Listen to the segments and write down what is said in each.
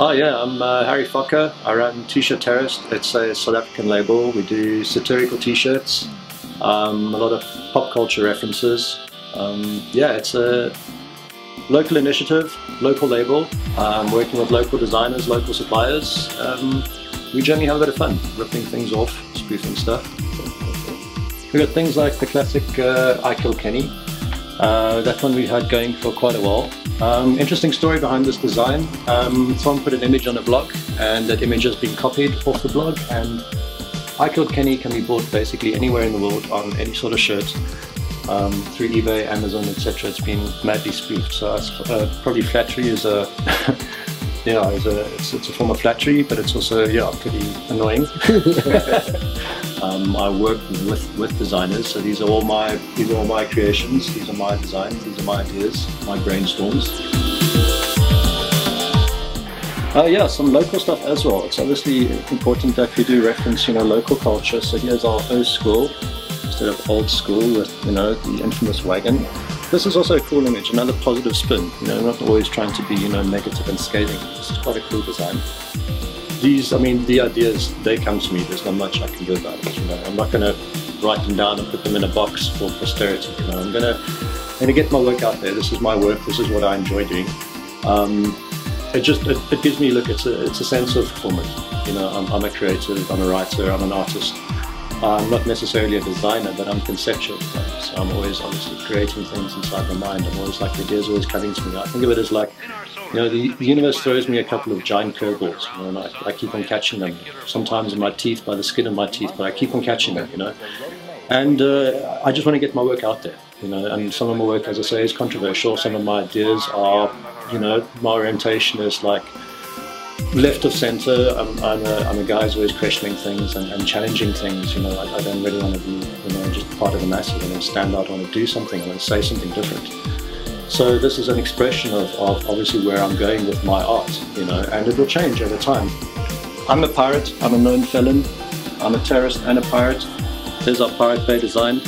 Oh yeah, I'm uh, Harry Fokker. I run T-shirt Terrorist. It's a South African label. We do satirical T-shirts, um, a lot of pop culture references. Um, yeah, it's a local initiative, local label, um, working with local designers, local suppliers. Um, we generally have a bit of fun, ripping things off, spoofing stuff. We've got things like the classic uh, I Kill Kenny. Uh, that one we've had going for quite a while. Um, interesting story behind this design. Um, someone put an image on a blog and that image has been copied off the blog and I Killed Kenny can be bought basically anywhere in the world on any sort of shirt um, through eBay, Amazon, etc. It's been madly spoofed. So uh, probably flattery is a yeah, it's a, it's, it's, a form of flattery, but it's also yeah pretty annoying. um, I work with with designers, so these are all my these are all my creations. These are my designs. These are my ideas, my brainstorms. Uh, yeah, some local stuff as well. It's obviously important that we do reference, you know, local culture. So here's our old school instead of old school with, you know, the infamous wagon. This is also a cool image, another positive spin. You know, not always trying to be, you know, negative and scathing. This is quite a cool design. These, I mean, the ideas, they come to me. There's not much I can do about it. You know, I'm not going to write them down and put them in a box for posterity. You know, I'm going to, get my work out there. This is my work. This is what I enjoy doing. Um, it just it, it, gives me look. It's a it's a sense of fulfillment. You know, I'm, I'm a creative. I'm a writer. I'm an artist. I'm not necessarily a designer, but I'm conceptual. So I'm always obviously creating things inside my mind. I'm always like, ideas always coming to me. I think of it as like, you know, the, the universe throws me a couple of giant curveballs, you know, and I, I keep on catching them. Sometimes in my teeth, by the skin of my teeth, but I keep on catching them, you know. And uh, I just want to get my work out there, you know. And some of my work, as I say, is controversial. Some of my ideas are, you know, my orientation is like left of center, I'm, I'm, a, I'm a guy who's always questioning things and, and challenging things. You know, I, I, don't really want to be, you know, just part of the masses. I want to stand out. I want to do something. I want to say something different. So this is an expression of, of obviously where I'm going with my art. You know, and it will change over time. I'm a pirate. I'm a known felon. I'm a terrorist and a pirate. There's our Pirate Bay design.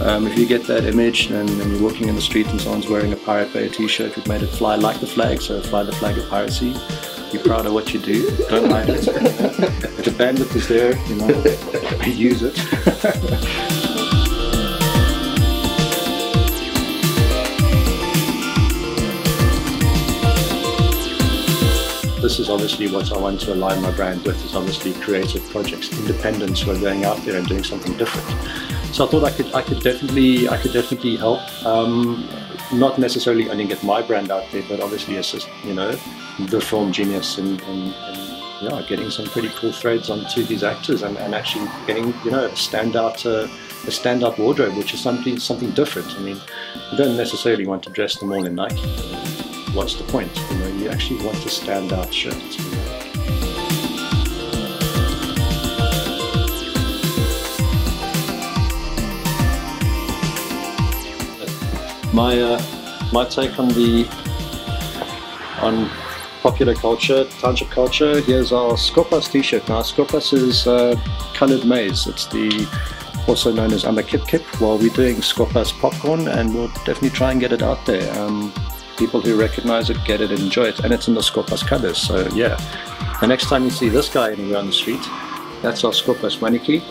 Um, if you get that image and, and, you're walking in the street and someone's wearing a Pirate Bay t-shirt, we've made it fly like the flag, so fly the flag of piracy. Be proud of what you do. Don't hide it. if a bandit is there, you know, use it. this is obviously what I want to align my brand with is obviously creative projects, independents who are going out there and doing something different. So I thought I could I could definitely I could definitely help. Um, not necessarily only get my brand out there, but obviously assist, you know, the film GENiAS and, and, and yeah, getting some pretty cool threads onto these actors and, and actually getting, you know, a standout, uh, a standout wardrobe, which is something something different. I mean, you don't necessarily want to dress them all in Nike. What's the point? You know, you actually want to stand out know? my uh, my take on the on popular culture, township culture. Here's our Skopas t-shirt. Now Skopas is uh, coloured maize. It's the also known as Ama Kip. Well, we're doing Skopas popcorn, and we'll definitely try and get it out there. Um, people who recognise it, get it, enjoy it, and it's in the Skopas colours. So yeah, the next time you see this guy anywhere on the street, that's our Skopas maniki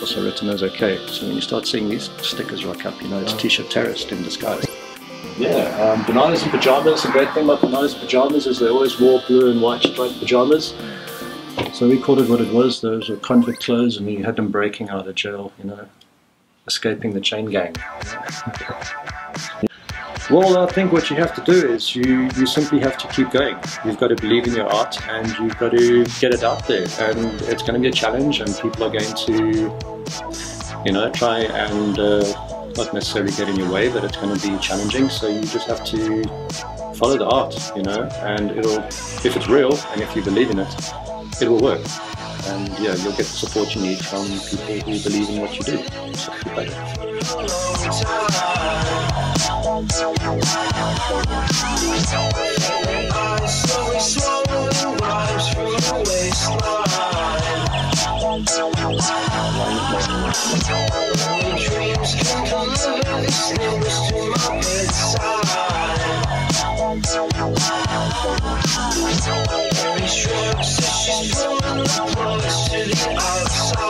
also written as okay. So when you start seeing these stickers rock up, you know it's T-shirt terrorist in disguise. Yeah, um, bananas and pajamas. The great thing about bananas and pajamas is they always wore blue and white striped pajamas. So we called it what it was. Those were convict clothes, and we had them breaking out of jail. You know, escaping the chain gang. Well, I think what you have to do is you, you simply have to keep going. You've got to believe in your art and you've got to get it out there. And it's going to be a challenge and people are going to, you know, try and uh, not necessarily get in your way, but it's going to be challenging. So you just have to follow the art, you know, and it'll, if it's real and if you believe in it, it will work. And yeah, you'll get the support you need from people who believe in what you do. So. Dreams can come to my bedside Very short, she's pulling the to the outside.